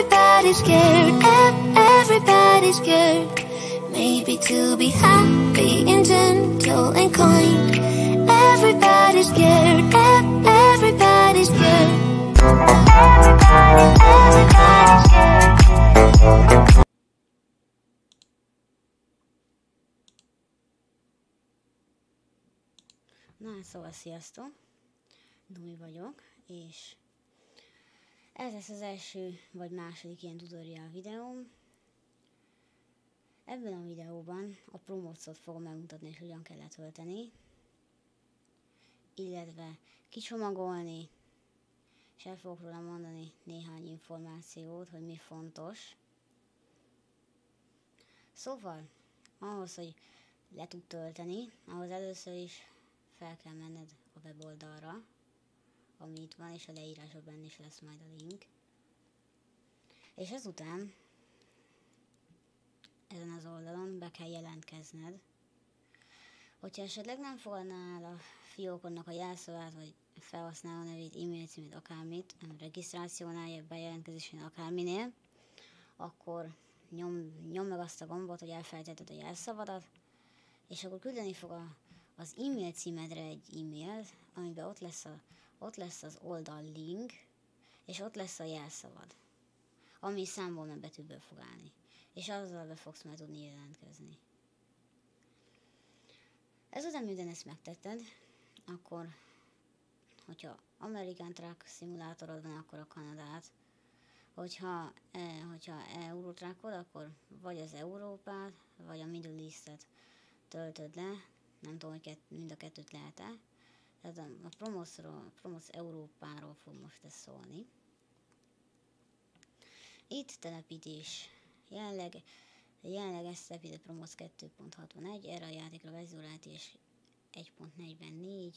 Everybody's scared, everybody's scared. Maybe to be happy and gentle and kind. Everybody's scared, everybody's scared. Everybody, everybody's scared. Na, szóval sziasztok! Dumi vagyok, és ez lesz az első vagy második ilyen tutorial videóm. Ebben a videóban a promócot fogom megmutatni, és hogyan kell letölteni, illetve kicsomagolni, és el fogok róla mondani néhány információt, hogy mi fontos. Szóval, ahhoz, hogy le tud tölteni, ahhoz először is fel kell menned a weboldalra, ami itt van, és a leírásban benne is lesz majd a link. És ezután ezen az oldalon be kell jelentkezned. Hogyha esetleg nem fogadnál a fiókonnak a jelszavát, vagy felhasználó nevét, e-mail címét, akármit, regisztrációnál, bejelentkezésén, akárminél, akkor nyom, nyom meg azt a gombot, hogy elfelejtetted a jelszavadat, és akkor küldeni fog a, az e-mail címedre egy e-mail, amiben ott lesz, a, ott lesz az oldal link, és ott lesz a jelszavad, ami számból meg betűből fog állni. És azzal be fogsz majd tudni jelentkezni. Ezután minden ezt megtetted, akkor, hogyha American Truck szimulátorod van, akkor a Kanadát, hogyha, e, hogyha Eurotrackod, akkor vagy az Európát, vagy a Middle East-et töltöd le, nem tudom, hogy kett, mind a kettőt lehet-e. Tehát a, a Promosról, Promos Európáról fog most ez szólni. Itt telepítés. Jelenleg, jelenleg ezt telepít a Promos 2.61, erre a játékra verziórát és 1.44,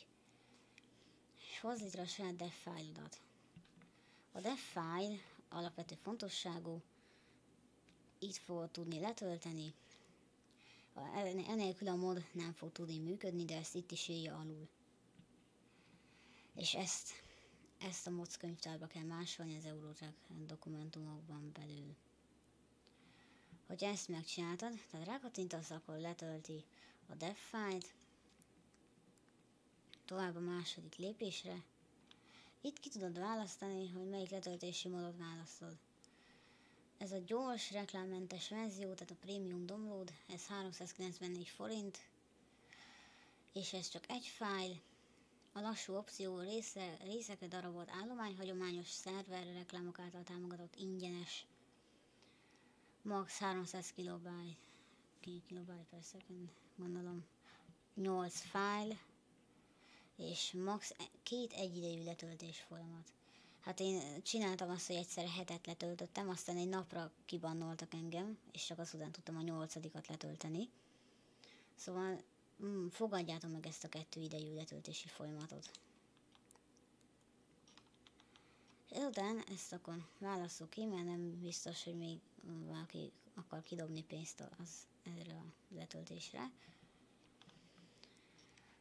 és hoz létre a saját dev fájlodat. A dev file alapvető fontosságú, itt fogod tudni letölteni, enélkül a mod nem fog tudni működni, de ezt itt is írja alul. És ezt, ezt a mods könyvtárba kell másolni az Eurotrack dokumentumokban belül. Hogy ezt megcsináltad, tehát rákattintasz, akkor letölti a dev file-t, tovább a második lépésre. Itt ki tudod választani, hogy melyik letöltési módot választod. Ez a gyors, reklámmentes verzió, tehát a Premium Download, ez 394 forint, és ez csak egy fájl. A lassú opció része, részekre darabolt állomány, hagyományos szerver reklámok által támogatott ingyenes. Max 300 kilobyte, kilobyte per second, gondolom. 8 fájl, és max. két egyidejű letöltés folyamat. Hát én csináltam azt, hogy egyszer hetet letöltöttem, aztán egy napra kibannoltak engem, és csak azután tudtam a nyolcadikat letölteni. Szóval mm, fogadjátok meg ezt a kettő idejű letöltési folyamatot. Ezután ezt akkor válaszol ki, mert nem biztos, hogy még valaki akar kidobni pénzt az erre a letöltésre.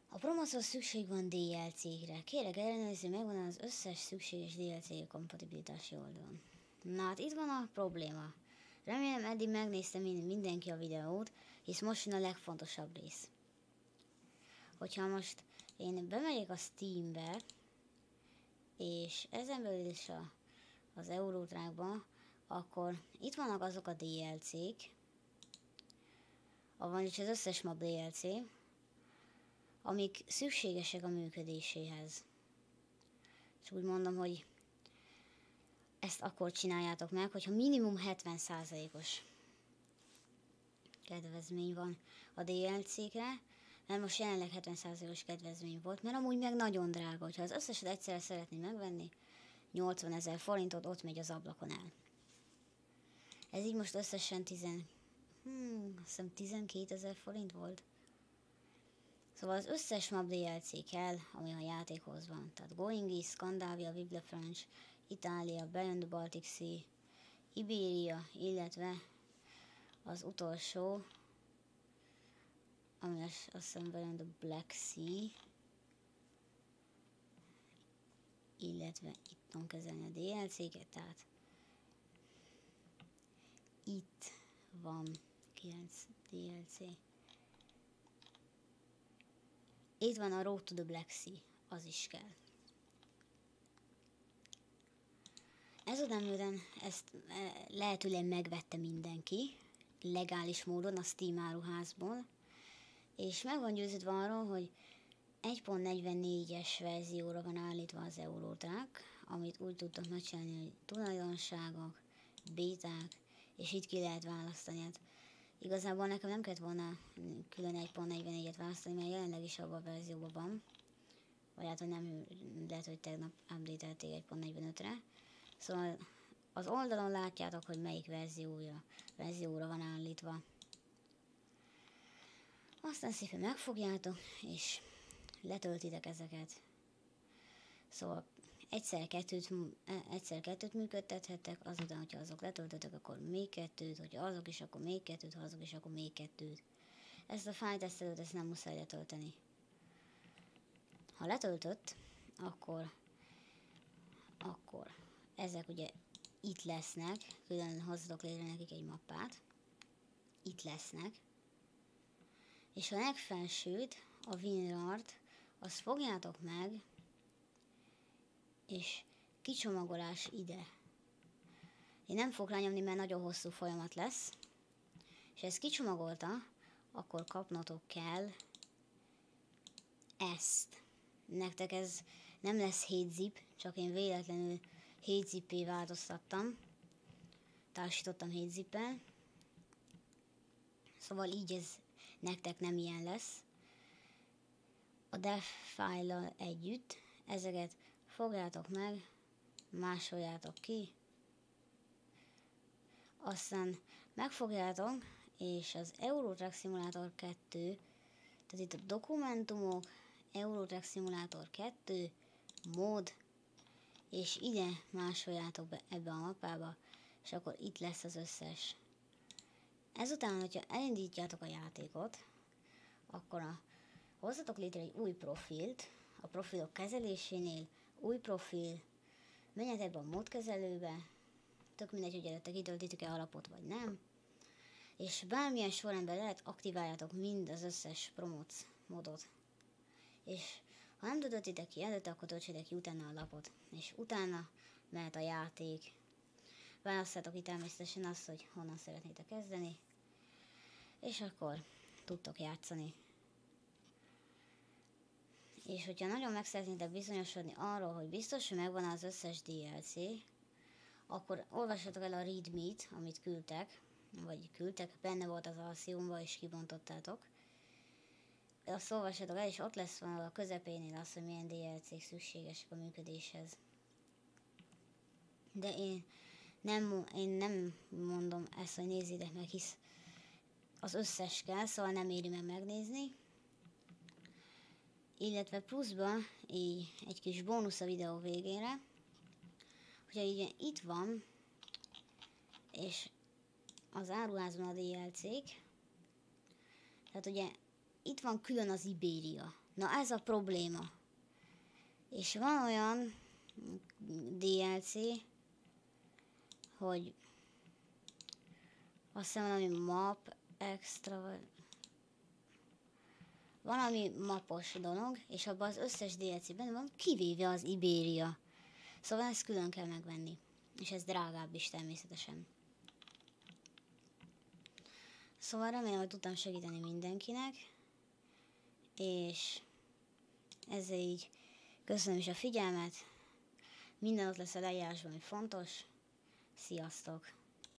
A promoszhoz szükség van DLC-kre. Kérek ellenőrizni, megvan az összes szükséges DLC kompatibilitási oldalon. Na hát itt van a probléma. Remélem eddig megnézte mindenki a videót, hisz most jön a legfontosabb rész. Hogyha most én bemegyek a Steambe, és ezen belül is a, az Eurótrákba, akkor itt vannak azok a DLC-k, vagyis az összes map DLC, amik szükségesek a működéséhez. És úgy mondom, hogy ezt akkor csináljátok meg, hogyha minimum 70%-os kedvezmény van a DLC-kre, mert most jelenleg 70%-os kedvezmény volt, mert amúgy meg nagyon drága, hogyha az összeset egyszerre szeretné megvenni, 80 ezer forintot ott megy az ablakon el. Ez így most összesen 10, hmm, azt hiszem 12 ezer forint volt. Szóval az összes map DLC kell, ami a játékhoz van. Tehát Going East, Scandavia, Vible French, Itália, Beyond the Baltic Sea, Iberia, illetve az utolsó, ami azt hiszem Beyond the Black Sea, illetve itt tudom kezelni a DLC-ket, tehát van 9 DLC. Itt van a Road to the Black Sea, az is kell. Ezután, miután ezt e, lehetőleg megvette mindenki, legális módon a Steam áruházból, és meg van győződve arról, hogy 1.44-es verzióra van állítva az Eurotrack, amit úgy tudtak megcsinálni, hogy tulajdonságok, béták, és itt ki lehet választani. Hát igazából nekem nem kellett volna külön 1.44-et választani, mert jelenleg is abban a verzióban van. Vagy hát, hogy nem, lehet, hogy tegnap update 1.45-re. Szóval az oldalon látjátok, hogy melyik verziója, verzióra van állítva. Aztán szépen megfogjátok, és letöltitek ezeket. Szóval egyszer kettőt, e, működtethettek, azután, hogyha azok letöltöttek, akkor még kettőt, hogyha azok is, akkor még kettőt, ha azok is, akkor még kettőt. Ezt a fájtesztelőt, ezt nem muszáj letölteni. Ha letöltött, akkor, akkor ezek ugye itt lesznek, külön hozzatok létre nekik egy mappát, itt lesznek, és a legfelsőt, a WinRAR-t, azt fogjátok meg, és kicsomagolás ide. Én nem fogok rányomni, mert nagyon hosszú folyamat lesz, és ezt kicsomagolta, akkor kapnotok kell ezt. Nektek ez nem lesz 7 zip, csak én véletlenül 7 zip változtattam. Társítottam 7 zippel. Szóval így ez nektek nem ilyen lesz. A def file együtt ezeket fogjátok meg, másoljátok ki, aztán megfogjátok, és az Eurotrack Simulator 2, tehát itt a dokumentumok, Eurotrack Simulator 2, mód, és ide másoljátok be ebbe a mappába, és akkor itt lesz az összes. Ezután, hogyha elindítjátok a játékot, akkor a, hozzatok létre egy új profilt, a profilok kezelésénél, új profil, menjetek be a módkezelőbe, tök mindegy, hogy előtte kitöltitek-e alapot vagy nem, és bármilyen sorrendben lehet, aktiváljátok mind az összes promóc modot. És ha nem töltöttétek ki előtte, akkor töltsétek ki utána a lapot, és utána mehet a játék. Választhatok itt természetesen azt, hogy honnan szeretnétek kezdeni, és akkor tudtok játszani. És hogyha nagyon meg szeretnétek bizonyosodni arról, hogy biztos, hogy megvan az összes DLC, akkor olvassatok el a readme-t, amit küldtek, vagy küldtek, benne volt az alsziumban, és kibontottátok. Azt olvassatok el, és ott lesz van a közepénél az, hogy milyen DLC-k szükségesek a működéshez. De én nem, én nem mondom ezt, hogy nézzétek meg, hisz az összes kell, szóval nem éri meg megnézni illetve pluszban így egy kis bónusz a videó végére, hogyha így itt van, és az áruházban a DLC-k, tehát ugye itt van külön az Ibéria. Na ez a probléma. És van olyan DLC, hogy azt hiszem valami map extra, vagy valami mapos dolog, és abban az összes DLC benne van, kivéve az Ibéria. Szóval ezt külön kell megvenni. És ez drágább is természetesen. Szóval remélem, hogy tudtam segíteni mindenkinek, és ezzel így köszönöm is a figyelmet. Minden ott lesz a leírásban, ami fontos. Sziasztok!